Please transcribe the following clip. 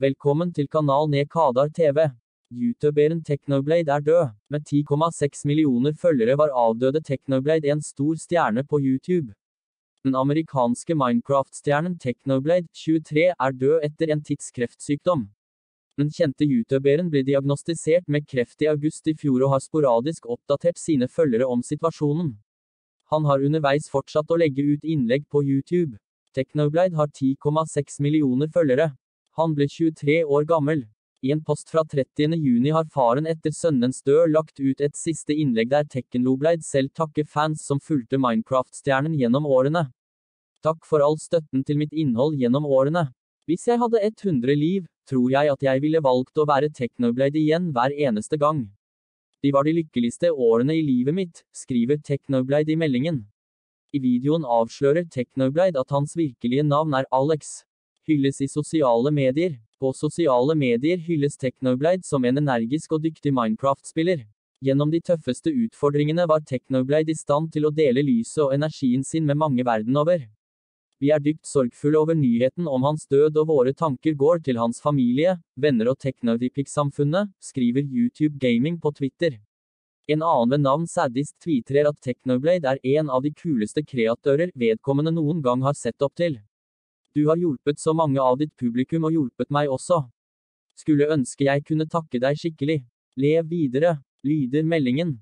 Velkommen til kanal Nekadar TV. Youtuberen Technoblade er død. Med 10,6 millioner følgere var avdøde Technoblade en stor stjerne på YouTube. Den amerikanske Minecraft-stjernen Technoblade, 23, er død etter en tidskreftsykdom. Den kjente youtuberen ble diagnostisert med kreft i august i fjor og har sporadisk oppdatert sine følgere om situasjonen. Han har underveis fortsatt å legge ut innlegg på YouTube. Technoblade har 10,6 millioner følgere. Han ble 23 år gammel. I en post fra 30. juni har faren etter sønnens død lagt ut et siste innlegg der Tekkenlobleid selv takker fans som fulgte Minecraft-stjernen gjennom årene. Takk for all støtten til mitt innhold gjennom årene. Hvis jeg hadde 100 liv, tror jeg at jeg ville valgt å være Technoblade igjen hver eneste gang. De var de lykkeligste årene i livet mitt, skriver Technoblade i meldingen. I videoen avslører Technoblade at hans virkelige navn er Alex. Hylles i sosiale medier. På sosiale medier hylles Technoblade som en energisk og dyktig Minecraft-spiller. Gjennom de tøffeste utfordringene var Technoblade i stand til å dele lyset og energien sin med mange verden over. Vi er dypt sorgfulle over nyheten om hans død og våre tanker går til hans familie, venner og Technodipic-samfunnet, skriver YouTube Gaming på Twitter. En annen ved navn Saddist tvitrer at Technoblade er en av de kuleste kreatører vedkommende noen gang har sett opp til. Du har hjulpet så mange av ditt publikum og hjulpet meg også. Skulle ønske jeg kunne takke deg skikkelig. Lev videre, lyder meldingen.